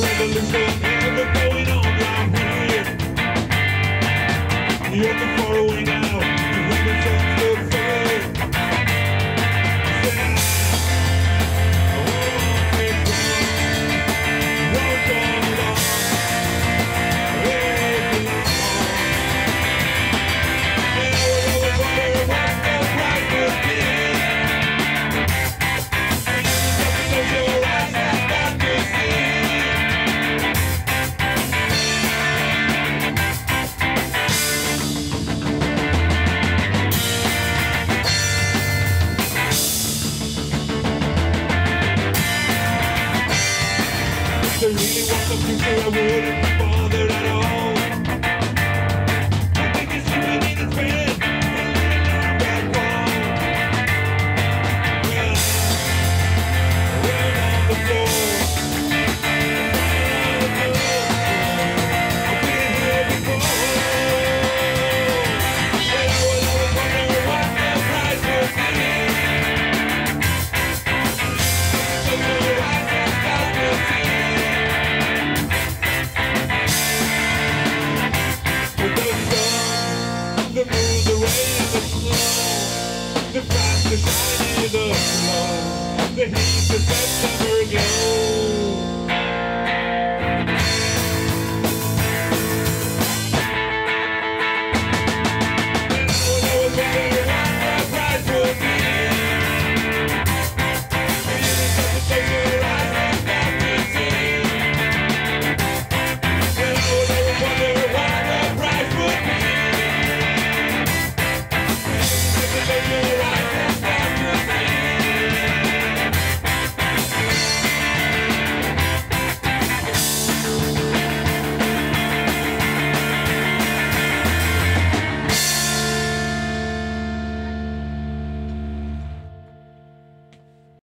revolution never going on. You're. really want the future, I wouldn't be bothered at all. the quality is the the heat